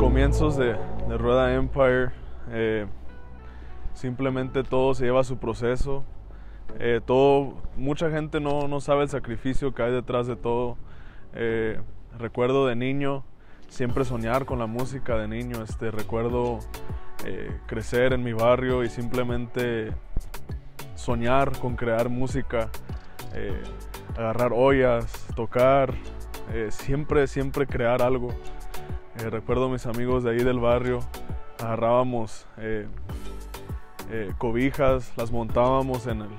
comienzos de, de Rueda Empire, eh, simplemente todo se lleva a su proceso. Eh, todo, mucha gente no, no, sabe el sacrificio que hay detrás de todo. Eh, recuerdo de niño siempre soñar con la música de niño. Este, recuerdo crecer en mi barrio y simplemente soñar con crear música, agarrar ollas, tocar, siempre, siempre crear algo. Recuerdo a mis amigos de ahí del barrio, agarrábamos cobijas, las montábamos en, el,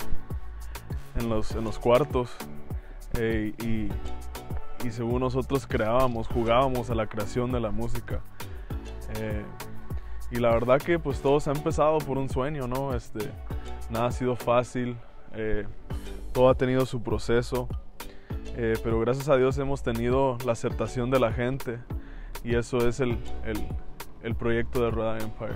en, los, en los cuartos y y según nosotros creábamos, jugábamos a la creación de la música. Eh, y la verdad que pues todo se ha empezado por un sueño, ¿no? Este, nada ha sido fácil, eh, todo ha tenido su proceso, eh, pero gracias a Dios hemos tenido la aceptación de la gente y eso es el, el, el proyecto de Rueda Empire.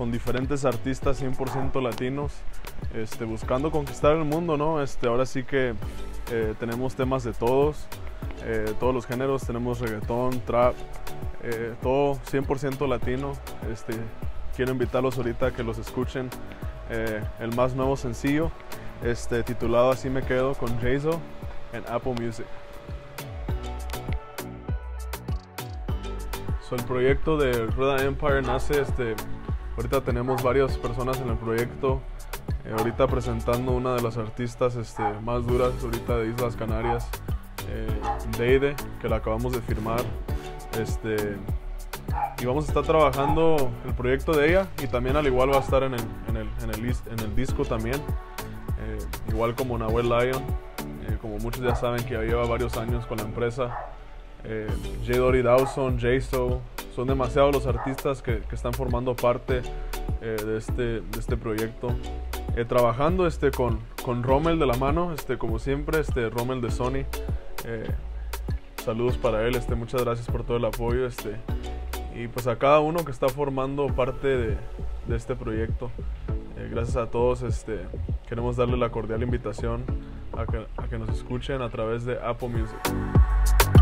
con diferentes artistas 100% latinos, este, buscando conquistar el mundo, ¿no? Este, ahora sí que eh, tenemos temas de todos, todos los géneros, tenemos reggaetón, trap, todo 100% latino. Este, quiero invitarlos ahorita a que los escuchen. el más nuevo sencillo, este, titulado Así me quedo con Jazo en Apple Music. So, el proyecto de Rueda Empire nace, este, ahorita tenemos varias personas en el proyecto, eh, ahorita presentando una de las artistas este, más duras ahorita de Islas Canarias, eh, Deide, que la acabamos de firmar. Este, y vamos a estar trabajando el proyecto de ella y también al igual va a estar en el, en el, en el, en el disco también, eh, igual como Nahuel Lion como muchos ya saben que ya lleva varios años con la empresa. Eh, J. Dory Dawson, J-So, son demasiados los artistas que, que están formando parte eh, de, este, de este proyecto. Eh, trabajando este, con, con Rommel de la mano, este, como siempre, este, Rommel de Sony. Eh, saludos para él, este, muchas gracias por todo el apoyo. Este, y pues a cada uno que está formando parte de, de este proyecto. gracias a todos, este, queremos darle la cordial invitación a que, a que nos escuchen a través de Apple Music.